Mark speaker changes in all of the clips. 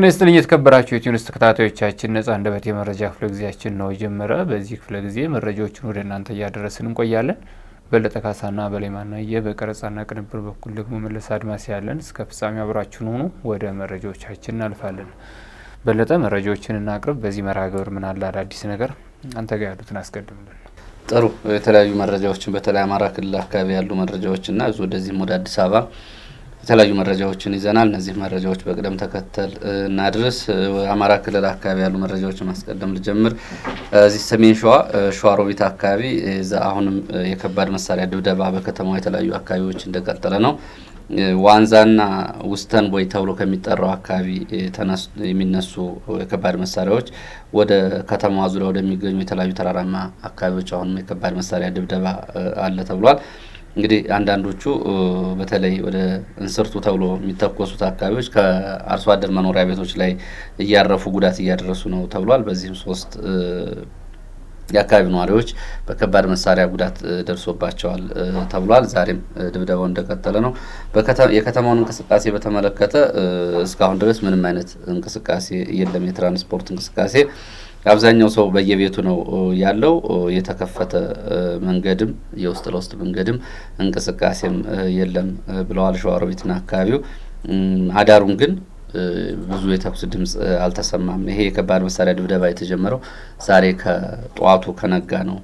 Speaker 1: ጤና ይስጥልኝ የተከበራችሁ የቲዩኒስ ተከታታዮቻችን ነጻ አንደበት የመረጃ ክፍለ ጊዜያችን ነው ጀመረ። በዚህ ክፍለ ጊዜ መረጃዎችን ወደ እናንተ እያደረስን እንቆያለን። በለጠ ካሳና በላይ ማናየ በቀረጻና ቅንብር በኩል ደግሞ መለስ አድማስ ያለን እስከ ፍጻሜ አብራችሁን ሆኑ። ወደ መረጃዎቻችን እናልፋለን። በለጠ መረጃዎችን እናቅርብ። በዚህ መርሃ ግብር ምን አለ አዳዲስ ነገር? አንተ ጋር ያሉትን አስቀድምልን።
Speaker 2: ጥሩ የተለያዩ መረጃዎችን በተለይ አማራ ክልል አካባቢ ያሉ መረጃዎችና ወደዚህም ወደ አዲስ አበባ የተለያዩ መረጃዎችን ይዘናል። እነዚህ መረጃዎች በቅደም ተከተል እናድርስ። አማራ ክልል አካባቢ ያሉ መረጃዎችን ማስቀደም ልጀምር። እዚህ ሰሜን ሸዋ ሸዋሮቢት አካባቢ አሁንም የከባድ መሳሪያ ድብደባ በከተማዋ የተለያዩ አካባቢዎች እንደቀጠለ ነው። ዋንዛና ውስተን ቦይ ተብሎ ከሚጠራው አካባቢ የሚነሱ የከባድ መሳሪያዎች ወደ ከተማዋ ዙሪያ ወደሚገኙ የተለያዩ ተራራማ አካባቢዎች አሁንም የከባድ መሳሪያ ድብደባ አለ ተብሏል። እንግዲህ አንዳንዶቹ በተለይ ወደ እንስርቱ ተብሎ የሚተኮሱት አካባቢዎች ከአርሶ አደር መኖሪያ ቤቶች ላይ እያረፉ ጉዳት እያደረሱ ነው ተብሏል። በዚህም ሶስት የአካባቢ ነዋሪዎች በከባድ መሳሪያ ጉዳት ደርሶባቸዋል ተብሏል። ዛሬም ድብደባው እንደቀጠለ ነው። የከተማውን እንቅስቃሴ በተመለከተ እስካሁን ድረስ ምንም አይነት እንቅስቃሴ የለም። የትራንስፖርት እንቅስቃሴ አብዛኛው ሰው በየቤቱ ነው ያለው። የተከፈተ መንገድም የውስጥ ለውስጥ መንገድም እንቅስቃሴም የለም ብለዋል ሸዋሮቢትና አካባቢው። አዳሩን ግን ብዙ የተኩስ ድምፅ አልተሰማም። ይሄ የከባድ መሳሪያ ድብደባ የተጀመረው ዛሬ ከጠዋቱ ከነጋ ነው።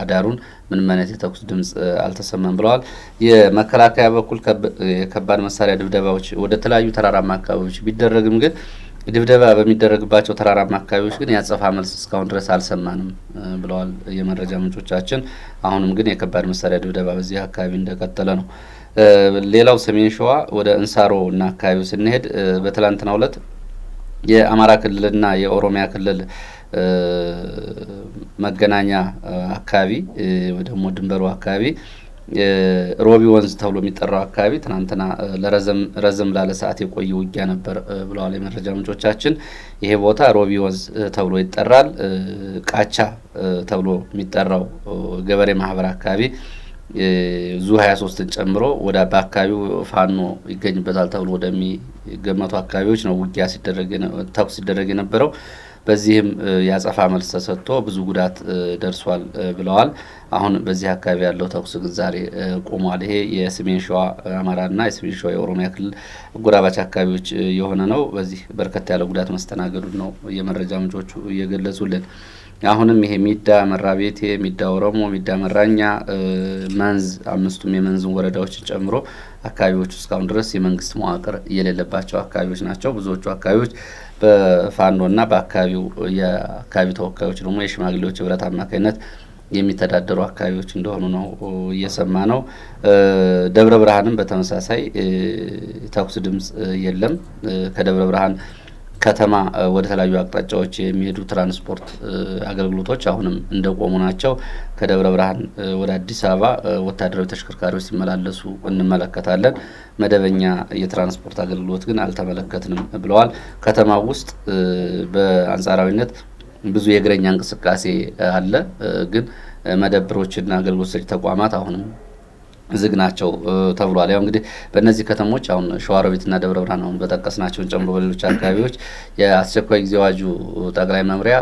Speaker 2: አዳሩን ምንም አይነት የተኩስ ድምፅ አልተሰማም ብለዋል። የመከላከያ በኩል የከባድ መሳሪያ ድብደባዎች ወደ ተለያዩ ተራራማ አካባቢዎች ቢደረግም ግን ድብደባ በሚደረግባቸው ተራራማ አካባቢዎች ግን የአጸፋ መልስ እስካሁን ድረስ አልሰማንም ብለዋል የመረጃ ምንጮቻችን። አሁንም ግን የከባድ መሳሪያ ድብደባ በዚህ አካባቢ እንደቀጠለ ነው። ሌላው ሰሜን ሸዋ ወደ እንሳሮ እና አካባቢው ስንሄድ በትላንትናው ዕለት የአማራ ክልልና የኦሮሚያ ክልል መገናኛ አካባቢ ደግሞ ድንበሩ አካባቢ ሮቢ ወንዝ ተብሎ የሚጠራው አካባቢ ትናንትና ረዘም ላለ ሰዓት የቆየ ውጊያ ነበር ብለዋል የመረጃ ምንጮቻችን። ይሄ ቦታ ሮቢ ወንዝ ተብሎ ይጠራል። ቃቻ ተብሎ የሚጠራው ገበሬ ማህበር አካባቢ ዙ 23ን ጨምሮ ወደ በአካባቢው ፋኖ ይገኝበታል ተብሎ ወደሚገመቱ አካባቢዎች ነው ውጊያ ሲደረግ ተኩስ ሲደረግ የነበረው። በዚህም የአጸፋ መልስ ተሰጥቶ ብዙ ጉዳት ደርሷል ብለዋል። አሁን በዚህ አካባቢ ያለው ተኩስ ግን ዛሬ ቆሟል። ይሄ የሰሜን ሸዋ አማራና የሰሜን ሸዋ የኦሮሚያ ክልል አጎራባች አካባቢዎች የሆነ ነው። በዚህ በርከት ያለ ጉዳት መስተናገዱን ነው የመረጃ ምንጮቹ እየገለጹልን። አሁንም ይሄ ሚዳ መራቤቴ፣ ሚዳ ኦሮሞ፣ ሚዳ መራኛ፣ መንዝ አምስቱም የመንዝን ወረዳዎችን ጨምሮ አካባቢዎቹ እስካሁን ድረስ የመንግስት መዋቅር የሌለባቸው አካባቢዎች ናቸው። ብዙዎቹ አካባቢዎች በፋኖና በአካባቢው የአካባቢ ተወካዮች ደግሞ የሽማግሌዎች ህብረት አማካኝነት የሚተዳደሩ አካባቢዎች እንደሆኑ ነው እየሰማ ነው። ደብረ ብርሃንም በተመሳሳይ ተኩስ ድምፅ የለም። ከደብረ ብርሃን ከተማ ወደ ተለያዩ አቅጣጫዎች የሚሄዱ ትራንስፖርት አገልግሎቶች አሁንም እንደቆሙ ናቸው። ከደብረ ብርሃን ወደ አዲስ አበባ ወታደራዊ ተሽከርካሪዎች ሲመላለሱ እንመለከታለን። መደበኛ የትራንስፖርት አገልግሎት ግን አልተመለከትንም ብለዋል። ከተማ ውስጥ በአንጻራዊነት ብዙ የእግረኛ እንቅስቃሴ አለ። ግን መደብሮችና አገልግሎት ሰጪ ተቋማት አሁንም ዝግ ናቸው ተብሏል። ያው እንግዲህ በእነዚህ ከተሞች አሁን ሸዋሮቢትና ደብረ ብርሃን አሁን በጠቀስናቸውን ጨምሮ በሌሎች አካባቢዎች የአስቸኳይ ጊዜ አዋጁ ጠቅላይ መምሪያ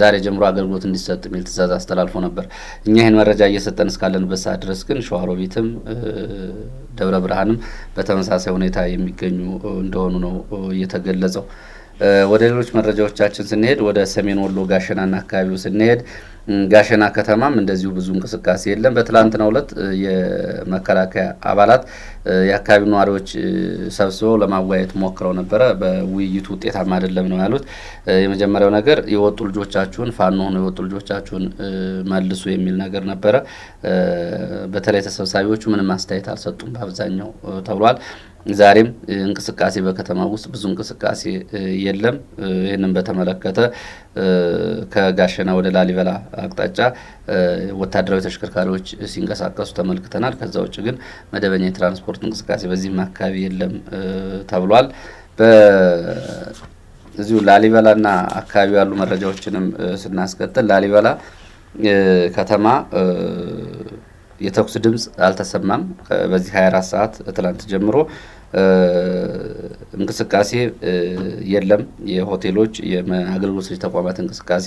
Speaker 2: ዛሬ ጀምሮ አገልግሎት እንዲሰጥ የሚል ትዕዛዝ አስተላልፎ ነበር። እኛ ይህን መረጃ እየሰጠን እስካለንበት ሰዓት ድረስ ግን ሸዋሮቢትም ደብረ ብርሃንም በተመሳሳይ ሁኔታ የሚገኙ እንደሆኑ ነው እየተገለጸው። ወደ ሌሎች መረጃዎቻችን ስንሄድ ወደ ሰሜን ወሎ ጋሸናና አካባቢው ስንሄድ ጋሸና ከተማም እንደዚሁ ብዙ እንቅስቃሴ የለም። በትላንትናው ዕለት የመከላከያ አባላት የአካባቢው ነዋሪዎች ሰብስበው ለማወያየት ሞክረው ነበረ። በውይይቱ ውጤታማ አይደለም ነው ያሉት። የመጀመሪያው ነገር የወጡ ልጆቻችሁን ፋኖ ሆነው የወጡ ልጆቻችሁን መልሱ የሚል ነገር ነበረ። በተለይ ተሰብሳቢዎቹ ምንም አስተያየት አልሰጡም በአብዛኛው ተብሏል። ዛሬም እንቅስቃሴ በከተማ ውስጥ ብዙ እንቅስቃሴ የለም። ይህንን በተመለከተ ከጋሸና ወደ ላሊበላ አቅጣጫ ወታደራዊ ተሽከርካሪዎች ሲንቀሳቀሱ ተመልክተናል። ከዛ ውጭ ግን መደበኛ የትራንስፖርት እንቅስቃሴ በዚህም አካባቢ የለም ተብሏል። እዚሁ ላሊበላና አካባቢ ያሉ መረጃዎችንም ስናስቀጥል ላሊበላ ከተማ የተኩስ ድምፅ አልተሰማም። በዚህ 24 ሰዓት ትላንት ጀምሮ እንቅስቃሴ የለም። የሆቴሎች የአገልግሎት ሰጪ ተቋማት እንቅስቃሴ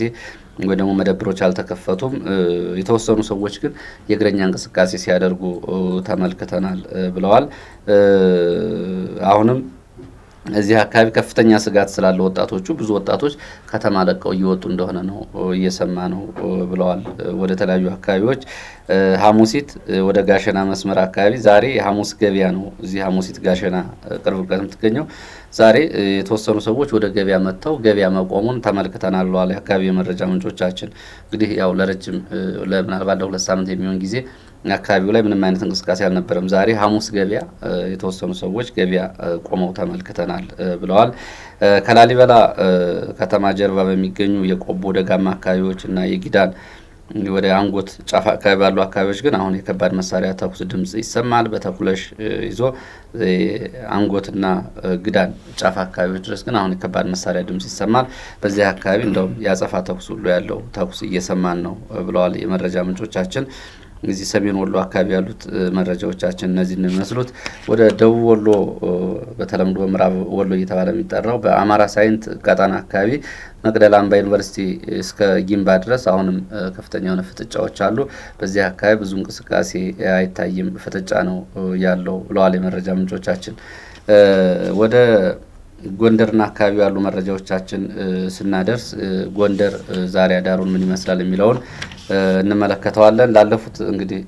Speaker 2: ወይ ደግሞ መደብሮች አልተከፈቱም። የተወሰኑ ሰዎች ግን የእግረኛ እንቅስቃሴ ሲያደርጉ ተመልክተናል ብለዋል። አሁንም እዚህ አካባቢ ከፍተኛ ስጋት ስላለ ወጣቶቹ ብዙ ወጣቶች ከተማ ለቀው እየወጡ እንደሆነ ነው እየሰማ ነው ብለዋል። ወደ ተለያዩ አካባቢዎች ሐሙሲት ወደ ጋሸና መስመር አካባቢ ዛሬ የሐሙስ ገበያ ነው። እዚህ ሐሙሲት ጋሸና ቅርብ ርቀት የምትገኘው ዛሬ የተወሰኑ ሰዎች ወደ ገበያ መጥተው ገበያ መቆሙን ተመልክተናል ብለዋል የአካባቢ የመረጃ ምንጮቻችን። እንግዲህ ያው ለረጅም ምናልባት ለሁለት ሳምንት የሚሆን ጊዜ አካባቢው ላይ ምንም አይነት እንቅስቃሴ አልነበረም። ዛሬ ሐሙስ ገበያ የተወሰኑ ሰዎች ገበያ ቆመው ተመልክተናል ብለዋል። ከላሊበላ ከተማ ጀርባ በሚገኙ የቆቦ ደጋማ አካባቢዎች እና የጊዳን ወደ አንጎት ጫፍ አካባቢ ባሉ አካባቢዎች ግን አሁን የከባድ መሳሪያ ተኩስ ድምጽ ይሰማል። በተኩለሽ ይዞ አንጎትና ግዳን ጫፍ አካባቢዎች ድረስ ግን አሁን የከባድ መሳሪያ ድምጽ ይሰማል። በዚህ አካባቢ እንደውም የአጸፋ ተኩስ ሁሉ ያለው ተኩስ እየሰማን ነው ብለዋል የመረጃ ምንጮቻችን። እዚህ ሰሜን ወሎ አካባቢ ያሉት መረጃዎቻችን እነዚህ የሚመስሉት። ወደ ደቡብ ወሎ በተለምዶ ምዕራብ ወሎ እየተባለ የሚጠራው በአማራ ሳይንት ቀጠና አካባቢ መቅደላ አምባ ዩኒቨርሲቲ እስከ ጊምባ ድረስ አሁንም ከፍተኛ የሆነ ፍጥጫዎች አሉ። በዚህ አካባቢ ብዙ እንቅስቃሴ አይታይም፣ ፍጥጫ ነው ያለው ብለዋል የመረጃ ምንጮቻችን። ወደ ጎንደርና አካባቢ ያሉ መረጃዎቻችን ስናደርስ ጎንደር ዛሬ አዳሩን ምን ይመስላል የሚለውን እንመለከተዋለን። ላለፉት እንግዲህ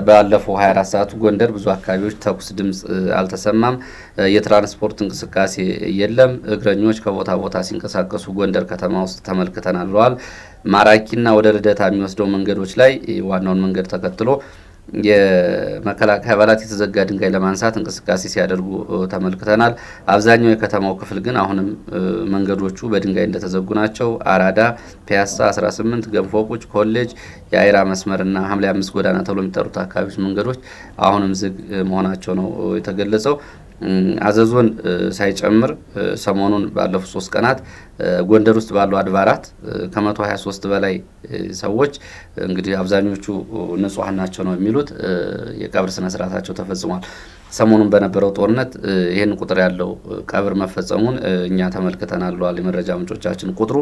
Speaker 2: ባለፈው 24 ሰዓቱ ጎንደር ብዙ አካባቢዎች ተኩስ ድምፅ አልተሰማም። የትራንስፖርት እንቅስቃሴ የለም። እግረኞች ከቦታ ቦታ ሲንቀሳቀሱ ጎንደር ከተማ ውስጥ ተመልክተናል ብለዋል። ማራኪና ወደ ልደታ የሚወስደው መንገዶች ላይ ዋናውን መንገድ ተከትሎ የመከላከያ አባላት የተዘጋ ድንጋይ ለማንሳት እንቅስቃሴ ሲያደርጉ ተመልክተናል። አብዛኛው የከተማው ክፍል ግን አሁንም መንገዶቹ በድንጋይ እንደተዘጉ ናቸው። አራዳ፣ ፒያሳ 18፣ ገንፎ ኮሌጅ፣ የአይራ መስመርና ሐምሌ አምስት ጎዳና ተብሎ የሚጠሩት አካባቢዎች መንገዶች አሁንም ዝግ መሆናቸው ነው የተገለጸው። አዘዞን ሳይጨምር ሰሞኑን ባለፉት ሶስት ቀናት ጎንደር ውስጥ ባሉ አድባራት ከመቶ ሀያ ሶስት በላይ ሰዎች እንግዲህ አብዛኞቹ ንጹሐን ናቸው ነው የሚሉት የቀብር ስነ ስርዓታቸው ተፈጽሟል። ሰሞኑን በነበረው ጦርነት ይህን ቁጥር ያለው ቀብር መፈጸሙን እኛ ተመልክተናል ብለዋል የመረጃ ምንጮቻችን። ቁጥሩ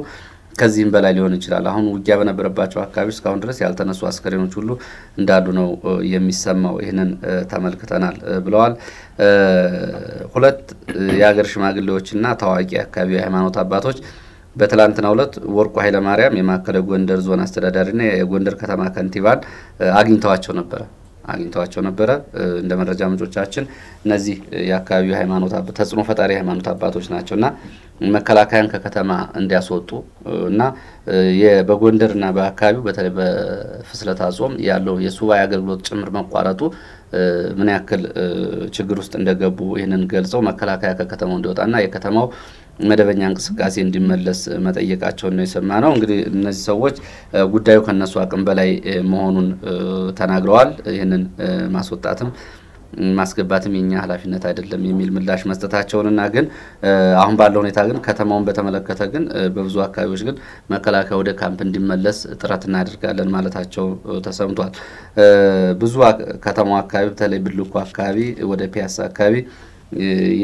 Speaker 2: ከዚህም በላይ ሊሆን ይችላል። አሁን ውጊያ በነበረባቸው አካባቢዎች እስካሁን ድረስ ያልተነሱ አስከሬኖች ሁሉ እንዳሉ ነው የሚሰማው። ይህንን ተመልክተናል ብለዋል። ሁለት የሀገር ሽማግሌዎችና ታዋቂ አካባቢ ሃይማኖት አባቶች በትላንትናው ዕለት ወርቁ ኃይለማርያም የማዕከላዊ ጎንደር ዞን አስተዳዳሪና የጎንደር ከተማ ከንቲባን አግኝተዋቸው ነበረ አግኝተዋቸው ነበረ። እንደ መረጃ ምንጮቻችን እነዚህ የአካባቢው ሃይማኖት ተጽዕኖ ፈጣሪ ሃይማኖት አባቶች ናቸው እና መከላከያን ከከተማ እንዲያስወጡ እና በጎንደርና በአካባቢው በተለይ በፍስለታ ጾም ያለው የሱባኤ አገልግሎት ጭምር መቋረጡ ምን ያክል ችግር ውስጥ እንደገቡ ይህንን ገልጸው መከላከያ ከከተማው እንዲወጣና የከተማው መደበኛ እንቅስቃሴ እንዲመለስ መጠየቃቸውን ነው የሰማ ነው። እንግዲህ እነዚህ ሰዎች ጉዳዩ ከነሱ አቅም በላይ መሆኑን ተናግረዋል። ይህንን ማስወጣትም ማስገባትም የኛ ኃላፊነት አይደለም የሚል ምላሽ መስጠታቸውንና ግን አሁን ባለው ሁኔታ ግን ከተማውን በተመለከተ ግን በብዙ አካባቢዎች ግን መከላከያ ወደ ካምፕ እንዲመለስ ጥረት እናደርጋለን ማለታቸው ተሰምቷል። ብዙ ከተማው አካባቢ በተለይ ብልኮ አካባቢ ወደ ፒያሳ አካባቢ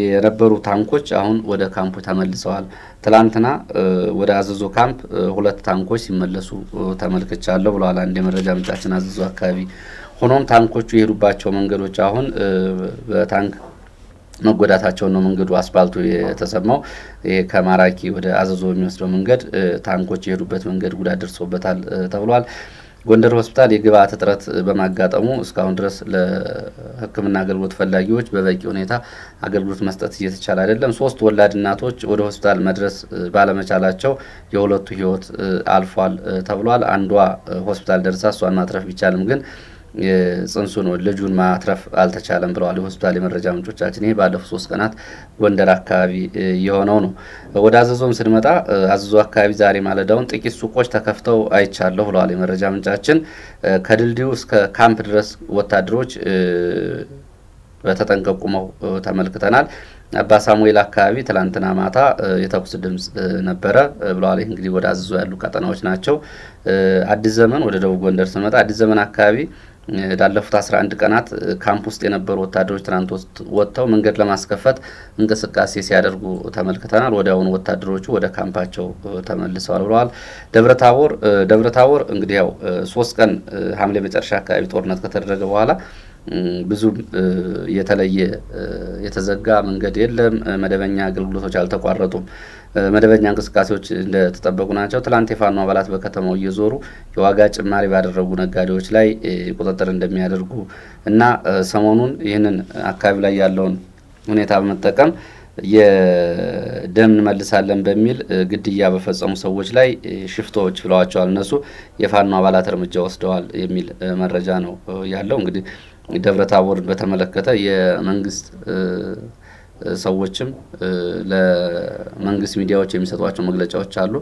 Speaker 2: የነበሩ ታንኮች አሁን ወደ ካምፑ ተመልሰዋል። ትላንትና ወደ አዘዞ ካምፕ ሁለት ታንኮች ሲመለሱ ተመልክቻለሁ ብለዋል አንድ የመረጃ ምንጫችን አዘዞ አካባቢ። ሆኖም ታንኮቹ የሄዱባቸው መንገዶች አሁን በታንክ መጎዳታቸውን ነው መንገዱ አስፋልቱ የተሰማው። ከማራኪ ወደ አዘዞ የሚወስደው መንገድ ታንኮች የሄዱበት መንገድ ጉዳት ደርሶበታል ተብሏል። ጎንደር ሆስፒታል የግብአት እጥረት በማጋጠሙ እስካሁን ድረስ ለሕክምና አገልግሎት ፈላጊዎች በበቂ ሁኔታ አገልግሎት መስጠት እየተቻለ አይደለም። ሶስት ወላድ እናቶች ወደ ሆስፒታል መድረስ ባለመቻላቸው የሁለቱ ሕይወት አልፏል ተብሏል። አንዷ ሆስፒታል ደርሳ እሷን ማትረፍ ቢቻልም ግን ጽንሱን ልጁን ማትረፍ አልተቻለም ብለዋል የሆስፒታል የመረጃ ምንጮቻችን። ይሄ ባለፉት ሶስት ቀናት ጎንደር አካባቢ የሆነው ነው። ወደ አዘዞም ስንመጣ አዘዞ አካባቢ ዛሬ ማለዳውን ጥቂት ሱቆች ተከፍተው አይቻለሁ ብለዋል የመረጃ ምንጫችን። ከድልድዩ እስከ ካምፕ ድረስ ወታደሮች በተጠንቀቅ ቁመው ተመልክተናል። አባ ሳሙኤል አካባቢ ትላንትና ማታ የተኩስ ድምጽ ነበረ ብለዋል። ይህ እንግዲህ ወደ አዘዞ ያሉ ቀጠናዎች ናቸው። አዲስ ዘመን ወደ ደቡብ ጎንደር ስንመጣ አዲስ ዘመን አካባቢ ላለፉት 11 ቀናት ካምፕ ውስጥ የነበሩ ወታደሮች ትናንት ወጥተው መንገድ ለማስከፈት እንቅስቃሴ ሲያደርጉ ተመልክተናል። ወዲያውኑ ወታደሮቹ ወደ ካምፓቸው ተመልሰዋል ብለዋል። ደብረታቦር ደብረታቦር እንግዲህ ያው ሶስት ቀን ሐምሌ መጨረሻ አካባቢ ጦርነት ከተደረገ በኋላ ብዙ የተለየ የተዘጋ መንገድ የለም። መደበኛ አገልግሎቶች አልተቋረጡም። መደበኛ እንቅስቃሴዎች እንደተጠበቁ ናቸው። ትላንት የፋኖ አባላት በከተማው እየዞሩ የዋጋ ጭማሪ ባደረጉ ነጋዴዎች ላይ ቁጥጥር እንደሚያደርጉ እና ሰሞኑን ይህንን አካባቢ ላይ ያለውን ሁኔታ በመጠቀም የደም እንመልሳለን በሚል ግድያ በፈጸሙ ሰዎች ላይ ሽፍቶች ብለዋቸዋል። እነሱ የፋኖ አባላት እርምጃ ወስደዋል የሚል መረጃ ነው ያለው። እንግዲህ ደብረ ታቦርን በተመለከተ የመንግስት ሰዎችም ለመንግስት ሚዲያዎች የሚሰጧቸው መግለጫዎች አሉ።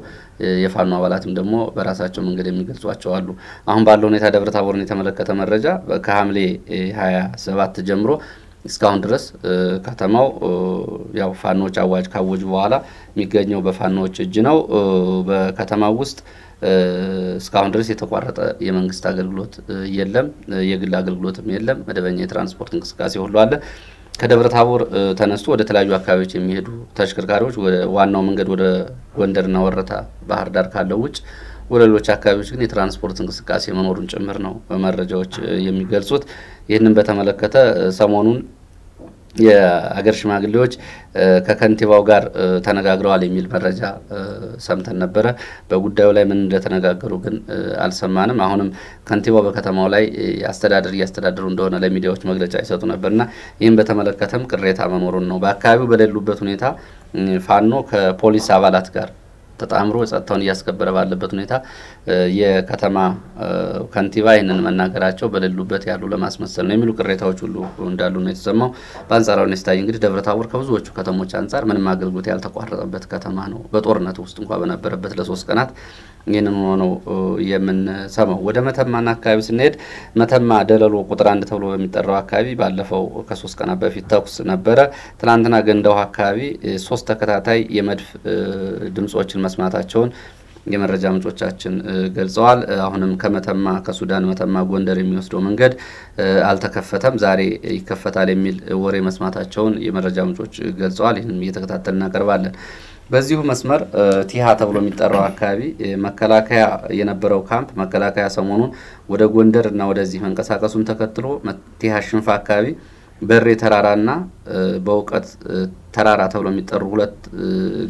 Speaker 2: የፋኖ አባላትም ደግሞ በራሳቸው መንገድ የሚገልጿቸው አሉ። አሁን ባለው ሁኔታ ደብረ ታቦርን የተመለከተ መረጃ ከሐምሌ ሀያ ሰባት ጀምሮ እስካሁን ድረስ ከተማው ያው ፋኖች አዋጅ ካወጁ በኋላ የሚገኘው በፋኖች እጅ ነው። በከተማው ውስጥ እስካሁን ድረስ የተቋረጠ የመንግስት አገልግሎት የለም፣ የግል አገልግሎትም የለም። መደበኛ የትራንስፖርት እንቅስቃሴ ሁሉ አለ። ከደብረ ታቦር ተነስቶ ወደ ተለያዩ አካባቢዎች የሚሄዱ ተሽከርካሪዎች ዋናው መንገድ ወደ ጎንደርና ወረታ ባህር ዳር ካለው ውጭ ወደ ሌሎች አካባቢዎች ግን የትራንስፖርት እንቅስቃሴ መኖሩን ጭምር ነው መረጃዎች የሚገልጹት። ይህንን በተመለከተ ሰሞኑን የአገር ሽማግሌዎች ከከንቲባው ጋር ተነጋግረዋል የሚል መረጃ ሰምተን ነበረ። በጉዳዩ ላይ ምን እንደተነጋገሩ ግን አልሰማንም። አሁንም ከንቲባው በከተማው ላይ አስተዳደር እያስተዳደሩ እንደሆነ ለሚዲያዎች መግለጫ ይሰጡ ነበርና ይህም በተመለከተም ቅሬታ መኖሩን ነው። በአካባቢው በሌሉበት ሁኔታ ፋኖ ከፖሊስ አባላት ጋር ተጣምሮ ጸጥታውን እያስከበረ ባለበት ሁኔታ የከተማ ከንቲባ ይህንን መናገራቸው በሌሉበት ያሉ ለማስመሰል ነው የሚሉ ቅሬታዎች ሁሉ እንዳሉ ነው የተሰማው። በአንጻራዊነት ሲታይ እንግዲህ ደብረ ታቦር ከብዙዎቹ ከተሞች አንጻር ምንም አገልግሎት ያልተቋረጠበት ከተማ ነው። በጦርነቱ ውስጥ እንኳ በነበረበት ለሶስት ቀናት ይህንን ሆነው የምንሰማው። ወደ መተማና አካባቢ ስንሄድ መተማ ደለሎ ቁጥር አንድ ተብሎ በሚጠራው አካባቢ ባለፈው ከሶስት ቀናት በፊት ተኩስ ነበረ። ትናንትና ገንዳው አካባቢ ሶስት ተከታታይ የመድፍ ድምጾችን መስማታቸውን የመረጃ ምንጮቻችን ገልጸዋል። አሁንም ከመተማ ከሱዳን መተማ ጎንደር የሚወስደው መንገድ አልተከፈተም፣ ዛሬ ይከፈታል የሚል ወሬ መስማታቸውን የመረጃ ምንጮች ገልጸዋል። ይህንም እየተከታተል እናቀርባለን። በዚሁ መስመር ቲሃ ተብሎ የሚጠራው አካባቢ መከላከያ የነበረው ካምፕ መከላከያ ሰሞኑን ወደ ጎንደር እና ወደዚህ መንቀሳቀሱን ተከትሎ ቲሃ ሽንፋ አካባቢ በሬ ተራራና በእውቀት ተራራ ተብሎ የሚጠሩ ሁለት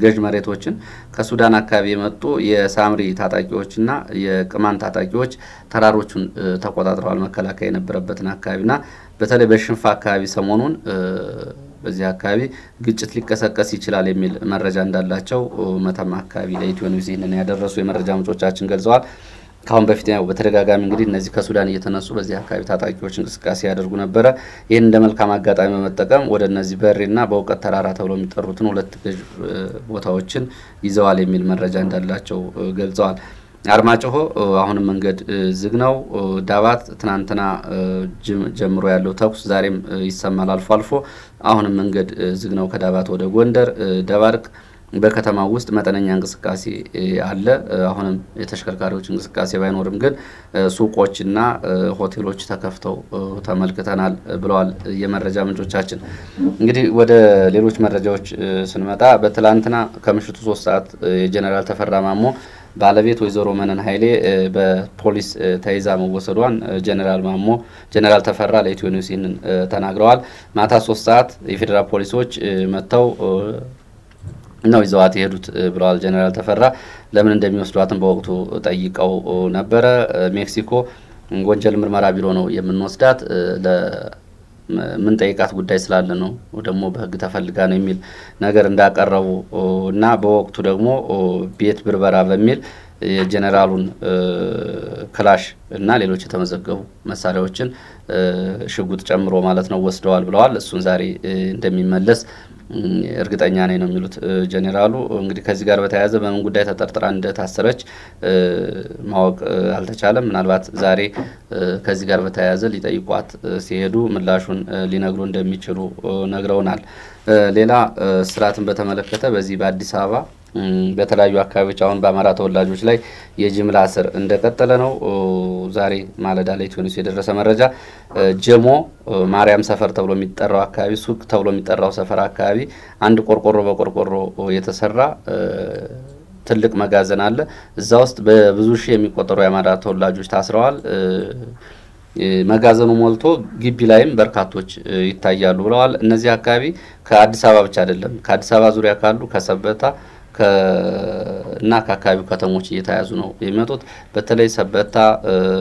Speaker 2: ገዥ መሬቶችን ከሱዳን አካባቢ የመጡ የሳምሪ ታጣቂዎችና የቅማን ታጣቂዎች ተራሮቹን ተቆጣጥረዋል። መከላከያ የነበረበትን አካባቢና በተለይ በሽንፋ አካባቢ ሰሞኑን በዚህ አካባቢ ግጭት ሊቀሰቀስ ይችላል የሚል መረጃ እንዳላቸው መተማ አካባቢ ለኢትዮ ኒውስ ይህንን ያደረሱ የመረጃ ምንጮቻችን ገልጸዋል። ከአሁን በፊት በተደጋጋሚ እንግዲህ እነዚህ ከሱዳን እየተነሱ በዚህ አካባቢ ታጣቂዎች እንቅስቃሴ ያደርጉ ነበረ። ይህን እንደ መልካም አጋጣሚ በመጠቀም ወደ እነዚህ በሬና በእውቀት ተራራ ተብሎ የሚጠሩትን ሁለት ገዥ ቦታዎችን ይዘዋል የሚል መረጃ እንዳላቸው ገልጸዋል። አርማጭሆ አሁንም መንገድ ዝግ ነው። ዳባት ትናንትና ጀምሮ ያለው ተኩስ ዛሬም ይሰማል አልፎ አልፎ። አሁንም መንገድ ዝግ ነው ከዳባት ወደ ጎንደር። ደባርቅ በከተማው ውስጥ መጠነኛ እንቅስቃሴ አለ። አሁንም የተሽከርካሪዎች እንቅስቃሴ ባይኖርም ግን ሱቆችና ሆቴሎች ተከፍተው ተመልክተናል ብለዋል የመረጃ ምንጮቻችን። እንግዲህ ወደ ሌሎች መረጃዎች ስንመጣ በትላንትና ከምሽቱ ሶስት ሰዓት የጀኔራል ተፈራ ማሞ ባለቤት ወይዘሮ መነን ኃይሌ በፖሊስ ተይዛ መወሰዷን ጀኔራል ማሞ ጀኔራል ተፈራ ለኢትዮ ኒውስ ይህንን ተናግረዋል። ማታ ሶስት ሰዓት የፌዴራል ፖሊሶች መጥተው ነው ይዘዋት የሄዱት ብለዋል ጀኔራል ተፈራ። ለምን እንደሚወስዷትን በወቅቱ ጠይቀው ነበረ። ሜክሲኮ ወንጀል ምርመራ ቢሮ ነው የምንወስዳት ምንጠይቃት ጉዳይ ስላለ ነው ደግሞ በሕግ ተፈልጋ ነው የሚል ነገር እንዳቀረቡ እና በወቅቱ ደግሞ ቤት ብርበራ በሚል የጀኔራሉን ክላሽ እና ሌሎች የተመዘገቡ መሳሪያዎችን ሽጉጥ ጨምሮ ማለት ነው ወስደዋል ብለዋል። እሱን ዛሬ እንደሚመለስ እርግጠኛ ነኝ ነው የሚሉት ጄኔራሉ። እንግዲህ ከዚህ ጋር በተያያዘ በምን ጉዳይ ተጠርጥራ እንደታሰረች ማወቅ አልተቻለም። ምናልባት ዛሬ ከዚህ ጋር በተያያዘ ሊጠይቋት ሲሄዱ ምላሹን ሊነግሩ እንደሚችሉ ነግረውናል። ሌላ ስርዓትን በተመለከተ በዚህ በአዲስ አበባ በተለያዩ አካባቢዎች አሁን በአማራ ተወላጆች ላይ የጅምላ እስር እንደቀጠለ ነው። ዛሬ ማለዳ ላይ ኒውስ የደረሰ መረጃ ጀሞ ማርያም ሰፈር ተብሎ የሚጠራው አካባቢ ሱቅ ተብሎ የሚጠራው ሰፈር አካባቢ አንድ ቆርቆሮ በቆርቆሮ የተሰራ ትልቅ መጋዘን አለ። እዛ ውስጥ በብዙ ሺህ የሚቆጠሩ የአማራ ተወላጆች ታስረዋል። መጋዘኑ ሞልቶ ግቢ ላይም በርካቶች ይታያሉ ብለዋል። እነዚህ አካባቢ ከአዲስ አበባ ብቻ አይደለም ከአዲስ አበባ ዙሪያ ካሉ ከሰበታ እና ከአካባቢው ከተሞች እየተያዙ ነው የሚመጡት። በተለይ ሰበታ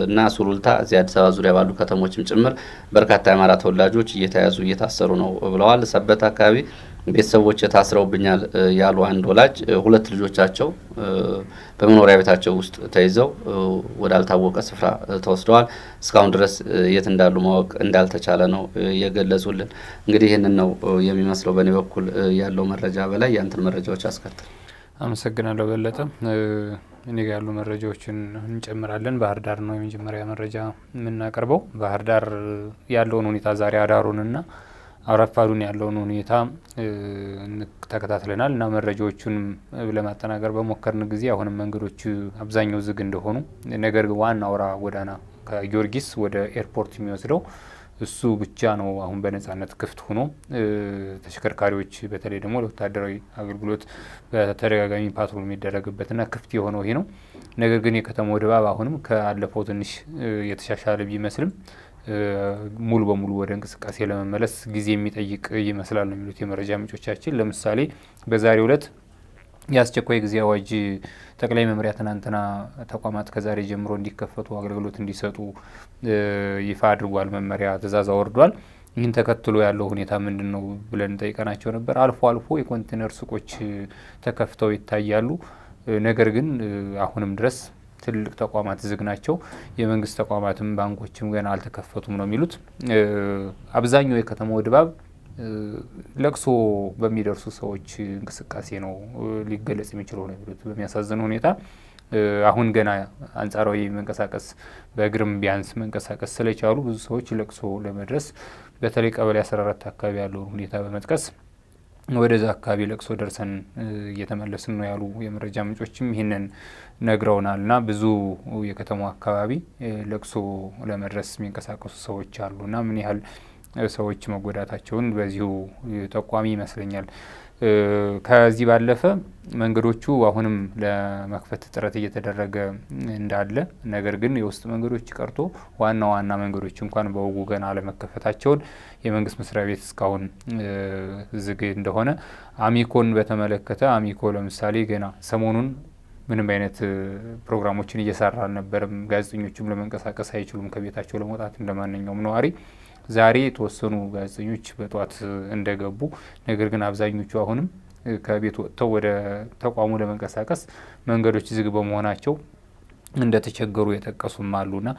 Speaker 2: እና ሱሉልታ እዚህ አዲስ አበባ ዙሪያ ባሉ ከተሞችም ጭምር በርካታ የአማራ ተወላጆች እየተያዙ እየታሰሩ ነው ብለዋል። ሰበታ አካባቢ ቤተሰቦች ታስረውብኛል ያሉ አንድ ወላጅ ሁለት ልጆቻቸው በመኖሪያ ቤታቸው ውስጥ ተይዘው ወዳልታወቀ ስፍራ ተወስደዋል። እስካሁን ድረስ የት እንዳሉ ማወቅ እንዳልተቻለ ነው የገለጹልን። እንግዲህ ይህንን ነው የሚመስለው በእኔ በኩል ያለው መረጃ። በላይ ያንተን መረጃዎች አስከትል።
Speaker 1: አመሰግናለሁ በለጠ። እኔ ጋ ያሉ መረጃዎችን እንጨምራለን። ባህር ዳር ነው የመጀመሪያ መረጃ የምናቀርበው። ባህር ዳር ያለውን ሁኔታ ዛሬ አዳሩንና አረፋዱን ያለውን ሁኔታ ተከታትለናል እና መረጃዎቹን ለማጠናቀር በሞከርን ጊዜ አሁንም መንገዶች አብዛኛው ዝግ እንደሆኑ፣ ነገር ግን ዋና አውራ ጎዳና ከጊዮርጊስ ወደ ኤርፖርት የሚወስደው እሱ ብቻ ነው አሁን በነጻነት ክፍት ሆኖ ተሽከርካሪዎች በተለይ ደግሞ ለወታደራዊ አገልግሎት በተደጋጋሚ ፓትሮል የሚደረግበትና ክፍት የሆነው ይሄ ነው። ነገር ግን የከተማው ድባብ አሁንም ከአለፈው ትንሽ የተሻሻለ ቢመስልም ሙሉ በሙሉ ወደ እንቅስቃሴ ለመመለስ ጊዜ የሚጠይቅ ይመስላል ነው የሚሉት የመረጃ ምንጮቻችን። ለምሳሌ በዛሬው ዕለት የአስቸኳይ ጊዜ አዋጅ ጠቅላይ መምሪያ ትናንትና ተቋማት ከዛሬ ጀምሮ እንዲከፈቱ አገልግሎት እንዲሰጡ ይፋ አድርጓል። መመሪያ ትዕዛዝ አወርዷል። ይህን ተከትሎ ያለው ሁኔታ ምንድን ነው ብለን ጠይቀናቸው ነበር። አልፎ አልፎ የኮንቴነር ሱቆች ተከፍተው ይታያሉ። ነገር ግን አሁንም ድረስ ትልቅ ተቋማት ዝግ ናቸው። የመንግስት ተቋማትም ባንኮችም ገና አልተከፈቱም ነው የሚሉት። አብዛኛው የከተማው ድባብ ለቅሶ በሚደርሱ ሰዎች እንቅስቃሴ ነው ሊገለጽ የሚችለው ነው የሚሉት። በሚያሳዝን ሁኔታ አሁን ገና አንጻራዊ መንቀሳቀስ በእግርም ቢያንስ መንቀሳቀስ ስለቻሉ ብዙ ሰዎች ለቅሶ ለመድረስ በተለይ ቀበሌ 14 አካባቢ ያለውን ሁኔታ በመጥቀስ ወደዛ አካባቢ ለቅሶ ደርሰን እየተመለስን ነው ያሉ የመረጃ ምንጮችም ይህንን ነግረውናል። እና ብዙ የከተማው አካባቢ ለቅሶ ለመድረስ የሚንቀሳቀሱ ሰዎች አሉ እና ምን ያህል ሰዎች መጎዳታቸውን በዚሁ ጠቋሚ ይመስለኛል። ከዚህ ባለፈ መንገዶቹ አሁንም ለመክፈት ጥረት እየተደረገ እንዳለ፣ ነገር ግን የውስጥ መንገዶች ቀርቶ ዋና ዋና መንገዶች እንኳን በወጉ ገና አለመከፈታቸውን የመንግስት መስሪያ ቤት እስካሁን ዝግ እንደሆነ አሚኮን በተመለከተ አሚኮ ለምሳሌ ገና ሰሞኑን ምንም አይነት ፕሮግራሞችን እየሰራ አልነበረም። ጋዜጠኞቹም ለመንቀሳቀስ አይችሉም ከቤታቸው ለመውጣት እንደ ማንኛውም ነዋሪ ዛሬ የተወሰኑ ጋዜጠኞች በጠዋት እንደገቡ ነገር ግን አብዛኞቹ አሁንም ከቤት ወጥተው ወደ ተቋሙ ለመንቀሳቀስ መንገዶች ዝግ በመሆናቸው እንደተቸገሩ የጠቀሱም አሉና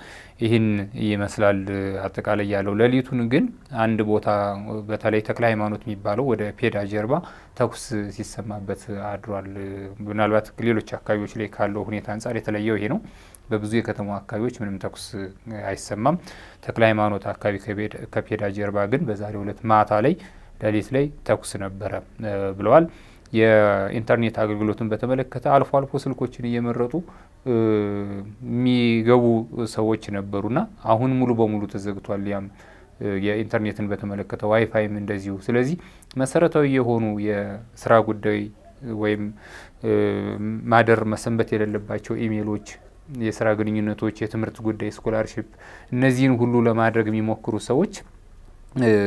Speaker 1: ይህን ይመስላል አጠቃላይ ያለው። ሌሊቱን ግን አንድ ቦታ በተለይ ተክለ ሃይማኖት የሚባለው ወደ ፔዳ ጀርባ ተኩስ ሲሰማበት አድሯል። ምናልባት ሌሎች አካባቢዎች ላይ ካለው ሁኔታ አንጻር የተለየው ይሄ ነው። በብዙ የከተማ አካባቢዎች ምንም ተኩስ አይሰማም። ተክለ ሃይማኖት አካባቢ ከፔዳ ጀርባ ግን በዛሬው ዕለት ማታ ላይ ሌሊት ላይ ተኩስ ነበረ ብለዋል። የኢንተርኔት አገልግሎትን በተመለከተ አልፎ አልፎ ስልኮችን እየመረጡ የሚገቡ ሰዎች ነበሩና አሁን ሙሉ በሙሉ ተዘግቷል። ያም የኢንተርኔትን በተመለከተ ዋይፋይም እንደዚሁ። ስለዚህ መሰረታዊ የሆኑ የስራ ጉዳይ ወይም ማደር መሰንበት የሌለባቸው ኢሜሎች፣ የስራ ግንኙነቶች፣ የትምህርት ጉዳይ፣ ስኮላርሽፕ እነዚህን ሁሉ ለማድረግ የሚሞክሩ ሰዎች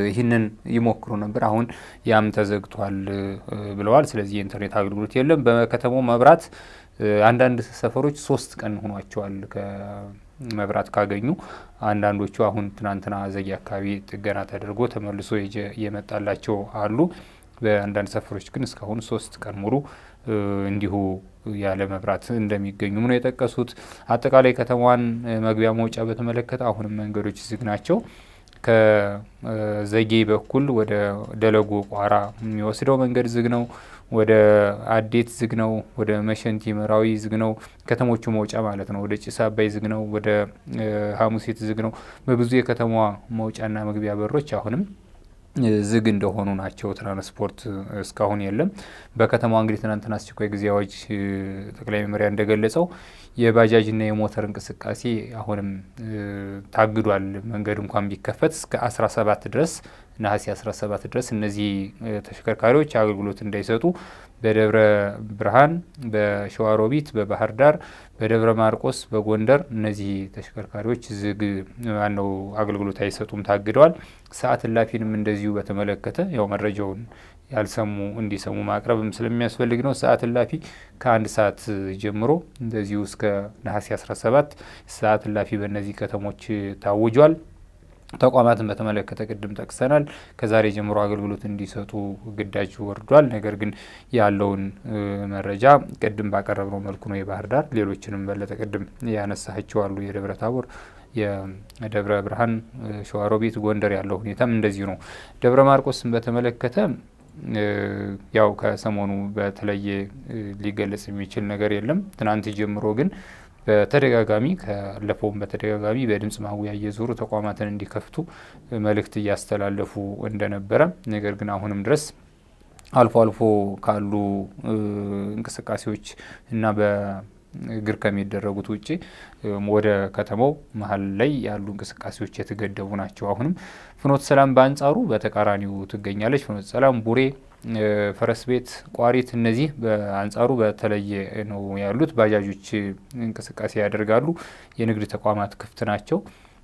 Speaker 1: ይህንን ይሞክሩ ነበር። አሁን ያም ተዘግቷል ብለዋል። ስለዚህ የኢንተርኔት አገልግሎት የለም። በከተማው መብራት አንዳንድ ሰፈሮች ሶስት ቀን ሆኗቸዋል ከመብራት ካገኙ። አንዳንዶቹ አሁን ትናንትና ዘጌ አካባቢ ጥገና ተደርጎ ተመልሶ እየመጣላቸው አሉ። በአንዳንድ ሰፈሮች ግን እስካሁን ሶስት ቀን ሙሉ እንዲሁ ያለ መብራት እንደሚገኙም ነው የጠቀሱት። አጠቃላይ ከተማዋን መግቢያ መውጫ በተመለከተ አሁንም መንገዶች ዝግ ናቸው። ከዘጌ በኩል ወደ ደለጎ ቋራ የሚወስደው መንገድ ዝግ ነው። ወደ አዴት ዝግ ነው። ወደ መሸንቲ መራዊ ዝግ ነው። ከተሞቹ መውጫ ማለት ነው። ወደ ጭስ አባይ ዝግ ነው። ወደ ሀሙሴት ዝግ ነው። በብዙ የከተማዋ መውጫና መግቢያ በሮች አሁንም ዝግ እንደሆኑ ናቸው። ትራንስፖርት እስካሁን የለም። በከተማዋ እንግዲህ ትናንትና አስቸኳይ ጊዜ አዋጅ ጠቅላይ መምሪያ እንደገለጸው የባጃጅና የሞተር እንቅስቃሴ አሁንም ታግዷል። መንገድ እንኳን ቢከፈት እስከ 17 ድረስ ነሐሴ 17 ድረስ እነዚህ ተሽከርካሪዎች አገልግሎት እንዳይሰጡ በደብረ ብርሃን፣ በሸዋሮቢት፣ በባህር ዳር፣ በደብረ ማርቆስ፣ በጎንደር እነዚህ ተሽከርካሪዎች ዝግ ማነው አገልግሎት አይሰጡም፣ ታግደዋል። ሰዓት እላፊንም እንደዚሁ በተመለከተ ያው መረጃውን ያልሰሙ እንዲሰሙ ማቅረብም ስለሚያስፈልግ ነው። ሰዓት እላፊ ከአንድ ሰዓት ጀምሮ እንደዚሁ እስከ ነሐሴ 17 ሰዓት እላፊ በእነዚህ ከተሞች ታውጇል። ተቋማትን በተመለከተ ቅድም ጠቅሰናል። ከዛሬ ጀምሮ አገልግሎት እንዲሰጡ ግዳጅ ወርዷል። ነገር ግን ያለውን መረጃ ቅድም ባቀረብነው መልኩ ነው። የባህር ዳር ሌሎችንም በለጠ ቅድም ያነሳቸው አሉ። የደብረ ታቦር የደብረ ብርሃን፣ ሸዋሮቢት፣ ጎንደር ያለው ሁኔታም እንደዚሁ ነው። ደብረ ማርቆስን በተመለከተ ያው ከሰሞኑ በተለየ ሊገለጽ የሚችል ነገር የለም። ትናንት ጀምሮ ግን በተደጋጋሚ ካለፈውም በተደጋጋሚ በድምጽ ማጉያ እየዞሩ ተቋማትን እንዲከፍቱ መልእክት እያስተላለፉ እንደነበረ ነገር ግን አሁንም ድረስ አልፎ አልፎ ካሉ እንቅስቃሴዎች እና በእግር ከሚደረጉት ውጭ ወደ ከተማው መሀል ላይ ያሉ እንቅስቃሴዎች የተገደቡ ናቸው። አሁንም ፍኖተ ሰላም በአንጻሩ በተቃራኒው ትገኛለች። ፍኖተ ሰላም፣ ቡሬ ፈረስ ቤት፣ ቋሪት እነዚህ በአንጻሩ በተለየ ነው ያሉት። ባጃጆች እንቅስቃሴ ያደርጋሉ። የንግድ ተቋማት ክፍት ናቸው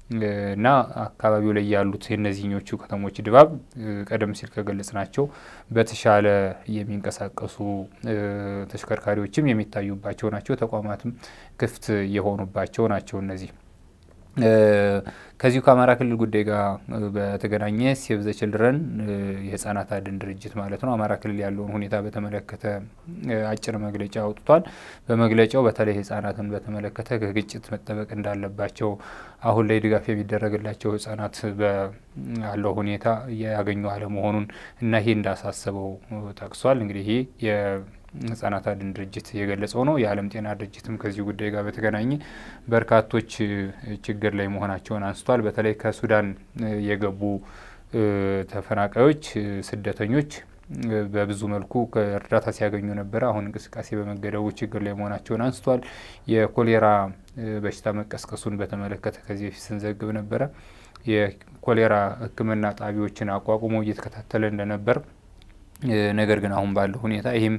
Speaker 1: እና አካባቢው ላይ ያሉት የእነዚህኞቹ ከተሞች ድባብ ቀደም ሲል ከገለጽናቸው በተሻለ የሚንቀሳቀሱ ተሽከርካሪዎችም የሚታዩባቸው ናቸው። ተቋማትም ክፍት የሆኑባቸው ናቸው እነዚህ ከዚሁ ከአማራ ክልል ጉዳይ ጋር በተገናኘ Save the Children የህጻናት አድን ድርጅት ማለት ነው አማራ ክልል ያለውን ሁኔታ በተመለከተ አጭር መግለጫ አውጥቷል። በመግለጫው በተለይ ህጻናትን በተመለከተ ከግጭት መጠበቅ እንዳለባቸው፣ አሁን ላይ ድጋፍ የሚደረግላቸው ህጻናት ያለው ሁኔታ ያገኙ አለመሆኑን እና ይሄ እንዳሳሰበው ጠቅሷል። እንግዲህ ህጻናት አድን ድርጅት የገለጸው ነው። የዓለም ጤና ድርጅትም ከዚህ ጉዳይ ጋር በተገናኘ በርካቶች ችግር ላይ መሆናቸውን አንስቷል። በተለይ ከሱዳን የገቡ ተፈናቃዮች፣ ስደተኞች በብዙ መልኩ እርዳታ ሲያገኙ ነበረ። አሁን እንቅስቃሴ በመገደቡ ችግር ላይ መሆናቸውን አንስቷል። የኮሌራ በሽታ መቀስቀሱን በተመለከተ ከዚህ በፊት ስንዘግብ ነበረ። የኮሌራ ሕክምና ጣቢያዎችን አቋቁሞ እየተከታተለ እንደነበር ነገር ግን አሁን ባለው ሁኔታ ይህም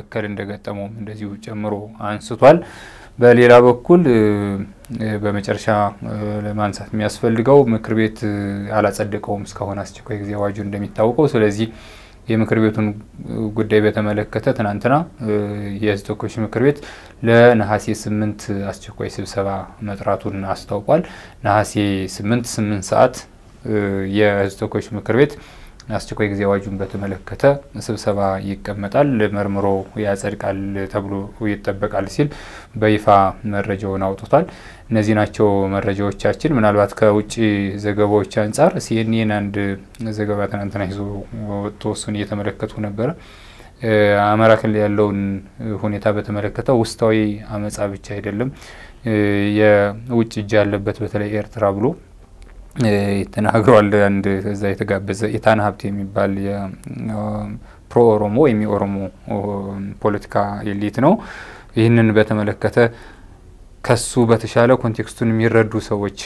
Speaker 1: እክል እንደገጠመውም እንደዚሁ ጨምሮ አንስቷል። በሌላ በኩል በመጨረሻ ለማንሳት የሚያስፈልገው ምክር ቤት አላጸደቀውም እስካሁን አስቸኳይ ጊዜ አዋጁ እንደሚታወቀው። ስለዚህ የምክር ቤቱን ጉዳይ በተመለከተ ትናንትና የህዝብ ተወካዮች ምክር ቤት ለነሐሴ ስምንት አስቸኳይ ስብሰባ መጥራቱን አስታውቋል። ነሐሴ ስምንት ስምንት ሰዓት የህዝብ ተወካዮች ምክር ቤት አስቸኳይ ጊዜ አዋጁን በተመለከተ ስብሰባ ይቀመጣል፣ መርምሮ ያጸድቃል ተብሎ ይጠበቃል ሲል በይፋ መረጃውን አውጥቷል። እነዚህ ናቸው መረጃዎቻችን። ምናልባት ከውጭ ዘገባዎች አንጻር ሲኤንኤን አንድ ዘገባ ትናንትና ይዞ ወጥቶ እሱን እየተመለከቱ ነበረ። አማራ ክልል ያለውን ሁኔታ በተመለከተ ውስጣዊ አመጽ ብቻ አይደለም የውጭ እጅ ያለበት በተለይ ኤርትራ ብሎ ተናግሯል። አንድ እዛ የተጋበዘ የታና ሀብት የሚባል የ pro ኦሮሞ ወይም የኦሮሞ ፖለቲካ elite ነው። ይህንን በተመለከተ ከሱ በተሻለ context ኡን የሚረዱ ሰዎች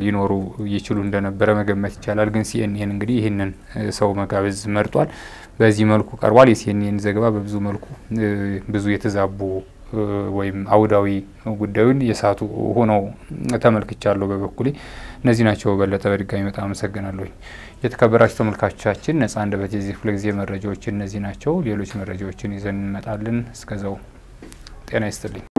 Speaker 1: ሊኖሩ ይችሉ እንደነበረ መገመት ይቻላል። ግን CNN እንግዲህ ይህንን ሰው መጋበዝ መርጧል። በዚህ መልኩ ቀርቧል። የ CNN ዘገባ በብዙ መልኩ ብዙ የተዛቡ ወይም አውዳዊ ጉዳዩን የሳቱ ሆነው ተመልክቻለሁ በበኩሌ። እነዚህ ናቸው። በለጠ በድጋሚ በጣም አመሰግናለሁ። የተከበራችሁ ተመልካቾቻችን ነጻ አንደበት የዚህ ክፍለ ጊዜ መረጃዎች እነዚህ ናቸው። ሌሎች መረጃዎችን ይዘን እንመጣለን። እስከዛው ጤና ይስጥልኝ።